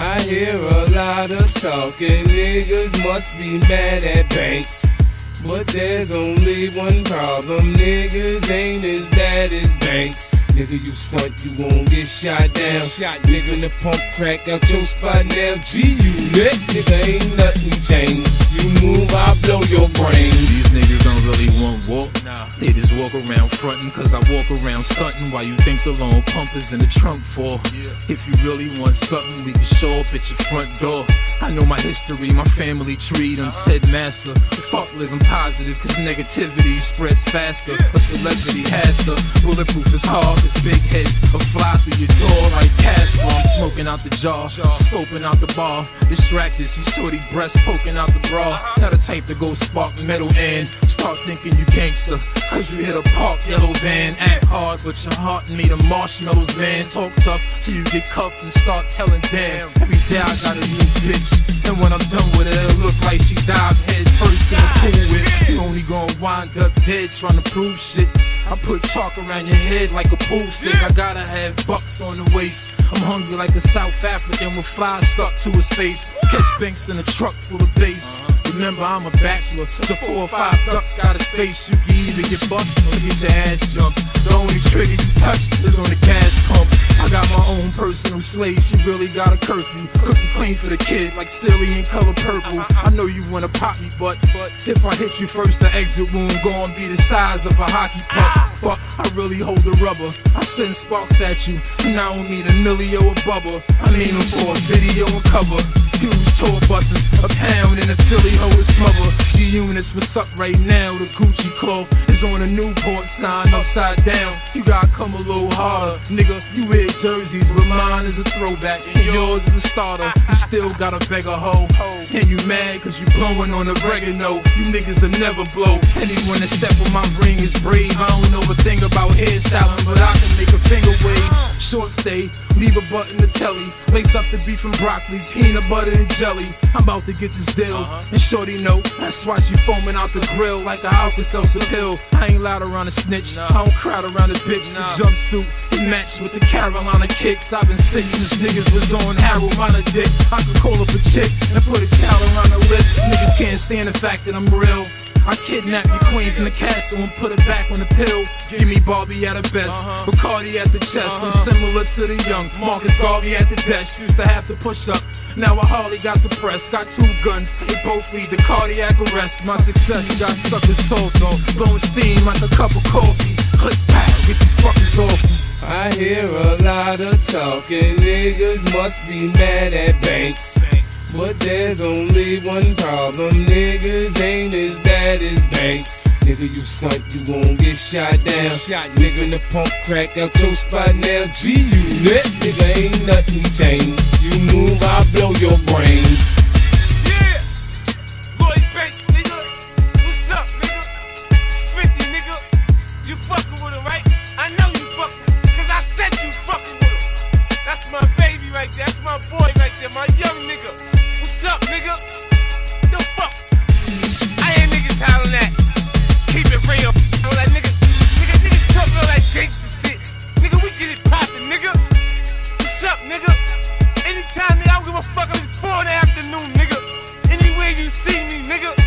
I hear a lot of talking, niggas must be mad at banks. But there's only one problem, niggas ain't as bad as banks. Nigga, you front, you gon' get shot down. Shot nigga in the pump crack out your spot now. G unit, nigga ain't nothing changed. You move, I blow your brains. These niggas don't really want walk. Nah. They just walk around frontin' cause I walk around stuntin' while you think the long pump is in the trunk for. Yeah. If you really want something, we can show up at your front door. I know my history, my family tree done uh-huh. said master. Fuck living positive cause negativity spreads faster. A celebrity has to. Bulletproof is hard cause big heads will fly through your door like Casper. I'm smoking out the jar, scoping out the bar. Distracted, see shorty breast poking out the bra. Uh-huh. Not the type to go spark metal and start thinking you gangster. Cause you hit a park yellow van. Act hard, but your heart made of marshmallows, man. Talk tough till you get cuffed and start telling damn. Every day I got a new bitch. And when I'm done with it, it'll look like she died head first in the pool with. You only gonna wind up dead trying to prove shit. I put chalk around your head like a pool stick. I gotta have bucks on the waist. I'm hungry like a South African with flies stuck to his face. Catch banks in a truck full of bass. Remember, I'm a bachelor, so four or five ducks out of space. You can either get busted or get your ass jumped. The only trigger you touch is on the gas pump. I got my own personal slave, she really got a curfew. Cooking clean for the kid, like Celie in color purple. Uh-huh. I know you wanna pop me, but if I hit you first, the exit wound gon' be the size of a hockey puck. Ah! Fuck, I really hold the rubber. I send sparks at you, and I don't need a millio or bubba. I need them for a video and cover. Huge tour buses, a pound in a Philly hoe is smother. G units, what's up right now? The Gucci cloth is on a Newport sign upside down. You gotta come a little harder, nigga. You jerseys, but mine is a throwback, and yours is a starter. You still gotta beg a hoe, and you mad cause you blowing on a oregano. You niggas will never blow. Anyone that step on my ring is brave. I don't know a thing about hairstyling, but I can make a finger wave. Short stay, leave a button to telly. Lace up the beef and broccolis, peanut butter and jelly. I'm about to get this deal, uh-huh. and shorty know that's why she foaming out the grill like a Alka-Seltzer pill. I ain't loud around a snitch, I don't crowd around a bitch. The jumpsuit it matched with the Carolina kicks. I've been sick since niggas was on Harold Miner dick. I could call up a chick and put a child around her lip. Niggas can't stand the fact that I'm real. I kidnap your queen from the castle and put it back on the pill. Give me Barbie at her best, uh-huh. Bacardi at the chest. I'm uh-huh. similar to the young Marcus Garvey at the desk. Used to have to push up, now I hardly got the press. Got two guns, they both lead to cardiac arrest. My success got suckers souls on, blowing steam like a cup of coffee. Click, pow, get these fuckers off. I hear a lot of talking, niggas must be mad at banks. But there's only one problem, niggas ain't as bad as banks. Nigga, you stunt, you gon' get shot down. Shot nigga in the pump crack out your spot now. G unit, nigga ain't nothing changed. You move, I blow your brains. Yeah! Lloyd Banks, nigga. What's up, nigga? 50, nigga. You fucking with him, right? I know you fucking, cause I said you fucking with him. That's my baby right there. That's my boy right there, my young nigga. See me, nigga.